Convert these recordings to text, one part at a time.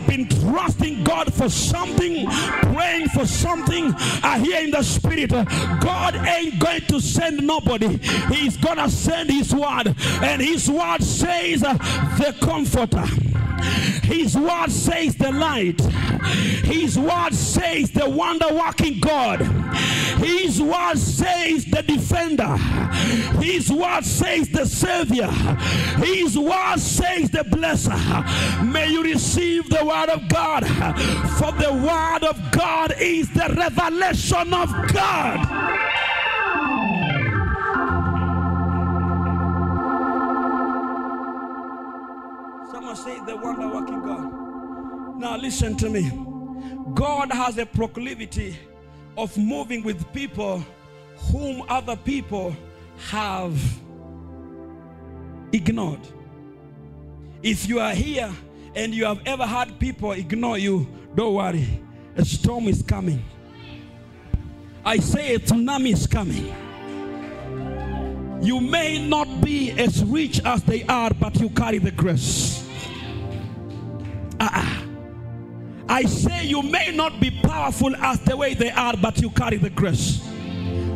have been trusting God for something, praying for something, I hear in the spirit, God ain't going to send nobody. He's gonna send his word. And his word says the comforter. His word says the light. His word says the wonder working God. His word says the defender. His word says the savior. His word says the blesser. May you receive the word of God. For the word of God is the revelation of God. Say the wonder working God. Now listen to me. God has a proclivity of moving with people whom other people have ignored. If you are here and you have ever had people ignore you, don't worry. A storm is coming. I say a tsunami is coming. You may not be as rich as they are, but you carry the grace. I say you may not be powerful as the way they are, but you carry the grace.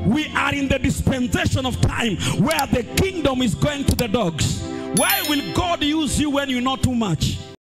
We are in the dispensation of time where the kingdom is going to the dogs. Why will God use you when you know too much?